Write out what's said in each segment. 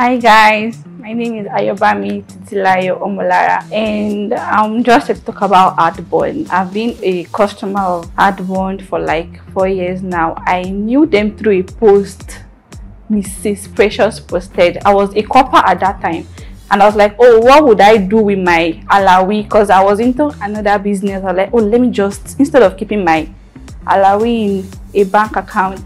Hi guys, my name is Ayobami Titilayo Omolara and I'm just to talk about Adbond. I've been a customer of Adbond for like four years now. I knew them through a post Mrs. Precious posted. I was a corper at that time and I was like, oh, what would I do with my Alawi? Because I was into another business. I was like, oh, let me just, instead of keeping my Alawi in a bank account,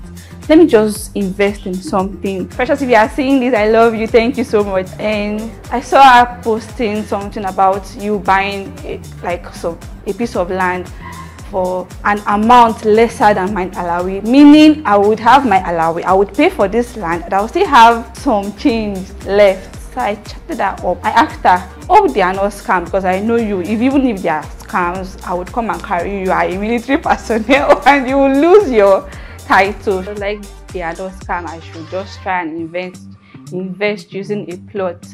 let me just invest in something. Precious, if you are seeing this, I love you. Thank you so much. And I saw her posting something about you buying a, like so a piece of land for an amount lesser than my alawi, meaning I would have my alawi, I would pay for this land, and I would still have some change left. So I chatted her up. I asked her, hope they are not scam because I know you. If even if they are scams, I would come and carry you. You are a military personnel and you will lose your title. Like the not scam, I should just try and invest invest using a plot.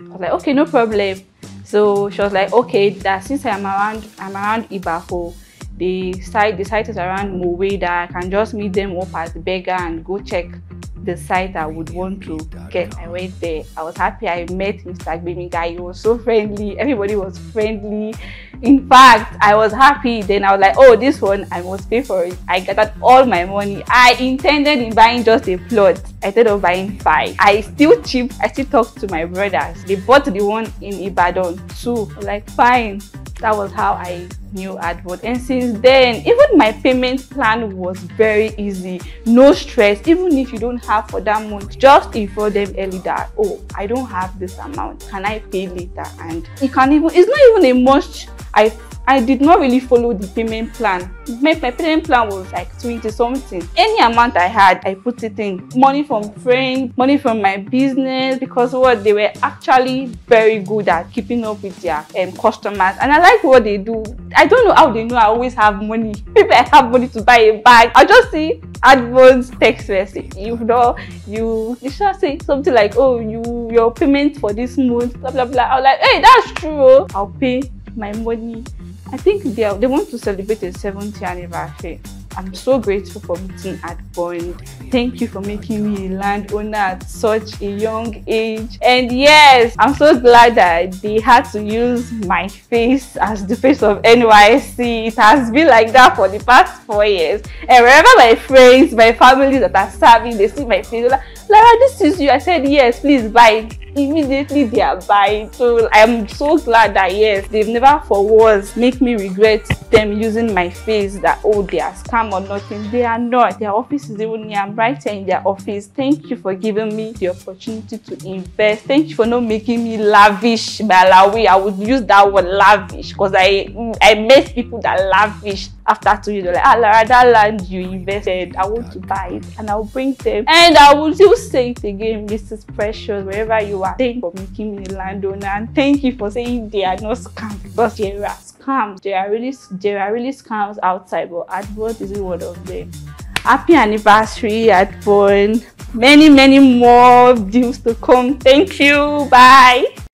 I was like, okay, no problem. So she was like, okay, that since I'm around I'm around Ibafo, the site the site is around Mowe that I can just meet them up at Berger and go check the site I would want to get. I went there. I was happy I met Mr. Gbemi guy. He was so friendly. Everybody was friendly. In fact, I was happy. Then I was like, oh, this one, I must pay for it. I gathered all my money. I intended in buying just a plot. I ended up buying five. I still cheap. I still talked to my brothers. They bought the one in Ibadan too. Like, fine that was how I knew Adbond. And since then, even my payment plan was very easy. No stress, even if you don't have for that month, just inform them early that, oh, I don't have this amount. Can I pay later? And you can even, it's not even a must. I I did not really follow the payment plan. My, my payment plan was like 20 something. Any amount I had, I put it in. Money from friends, money from my business, because what they were actually very good at keeping up with their um, customers. And I like what they do. I don't know how they know I always have money. Maybe I have money to buy a bag. I just see advance text message. You know, you, you should say something like, oh, you your payment for this month, blah, blah, blah. I was like, hey, that's true. I'll pay my money I think they, are, they want to celebrate a 70th anniversary. I'm so grateful for meeting Adbond. Thank you for making me a landowner at such a young age. And yes, I'm so glad that they had to use my face as the face of NYSC. It has been like that for the past four years. And wherever my friends, my family that are serving, they see my face, they're like, Lara, this is you. I said, yes, please buy it immediately they are buying so i'm so glad that yes they've never for once make me regret them using my face that oh they are scam or nothing. They are not. Their office is even near. I'm right here in their office. Thank you for giving me the opportunity to invest. Thank you for not making me lavish. Malawi i would use that word lavish because i i met people that lavish after two years. They're like ah Lara, that land you invested i want to buy it and i'll bring them. And i will still say it again mrs precious wherever you are thank you for making me a landowner and thank you for saying they are not scams because there are there are really there are really scams outside but Adbond is one of them. Happy anniversary Adbond many many more deals to come. Thank you. Bye